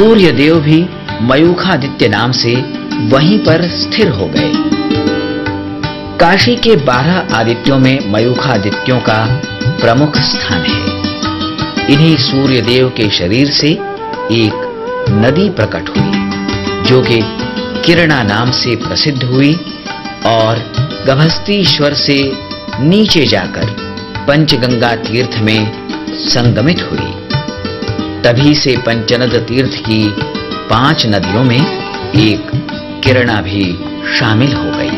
सूर्य देव भी मयूखादित्य नाम से वहीं पर स्थिर हो गए। काशी के बारह आदित्यों में मयूखादित्यों का प्रमुख स्थान है। इन्हीं सूर्य देव के शरीर से एक नदी प्रकट हुई, जो कि किरणा नाम से प्रसिद्ध हुई और गभस्तीश्वर से नीचे जाकर पंचगंगा तीर्थ में संगमित हुई। तभी से पंचनद तीर्थ की पाँच नदियों में एक किरणा भी शामिल हो गई।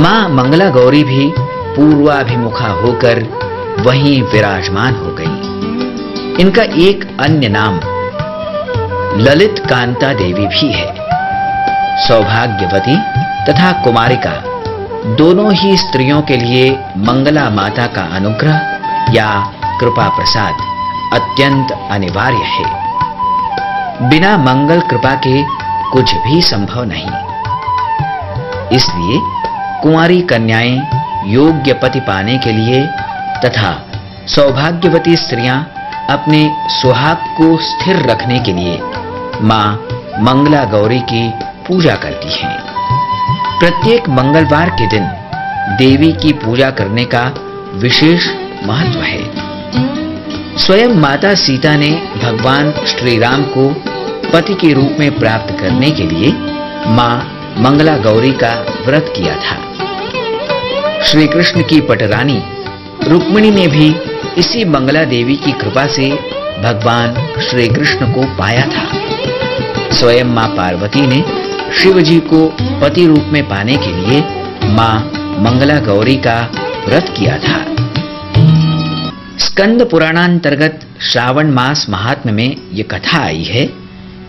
माँ मंगला गौरी भी पूर्वाभिमुखा होकर वहीं विराजमान हो गई। इनका एक अन्य नाम ललित कांता देवी भी है। सौभाग्यवती तथा कुमारिका दोनों ही स्त्रियों के लिए मंगला माता का अनुग्रह या कृपा प्रसाद अत्यंत अनिवार्य है। बिना मंगल कृपा के कुछ भी संभव नहीं। इसलिए कुंवारी कन्याएँ योग्य पति पाने के लिए तथा सौभाग्यवती स्त्रियाँ अपने सुहाग को स्थिर रखने के लिए माँ मंगला गौरी की पूजा करती हैं। प्रत्येक मंगलवार के दिन देवी की पूजा करने का विशेष महत्व है। स्वयं माता सीता ने भगवान श्री राम को पति के रूप में प्राप्त करने के लिए माँ मंगला गौरी का व्रत किया था। श्री कृष्ण की पटरानी रुक्मिणी ने भी इसी मंगला देवी की कृपा से भगवान श्री कृष्ण को पाया था। स्वयं माँ पार्वती ने शिव जी को पति रूप में पाने के लिए माँ मंगला गौरी का व्रत किया था। स्कंद पुराणांतर्गत श्रावण मास महात्म में यह कथा आई है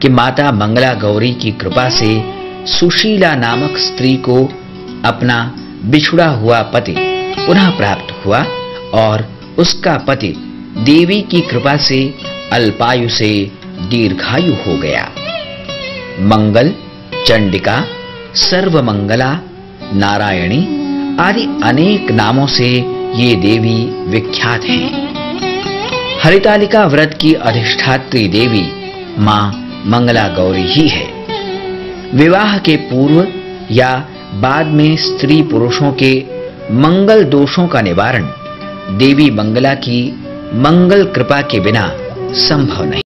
कि माता मंगला गौरी की कृपा से सुशीला नामक स्त्री को अपना बिछुड़ा हुआ पति पुनः प्राप्त हुआ और उसका पति देवी की कृपा से अल्पायु से दीर्घायु हो गया। मंगल, चंडिका, सर्वमंगला, नारायणी आदि अनेक नामों से ये देवी विख्यात हैं। हरितालिका व्रत की अधिष्ठात्री देवी माँ मंगला गौरी ही है। विवाह के पूर्व या बाद में स्त्री पुरुषों के मंगल दोषों का निवारण देवी मंगला की मंगल कृपा के बिना संभव नहीं।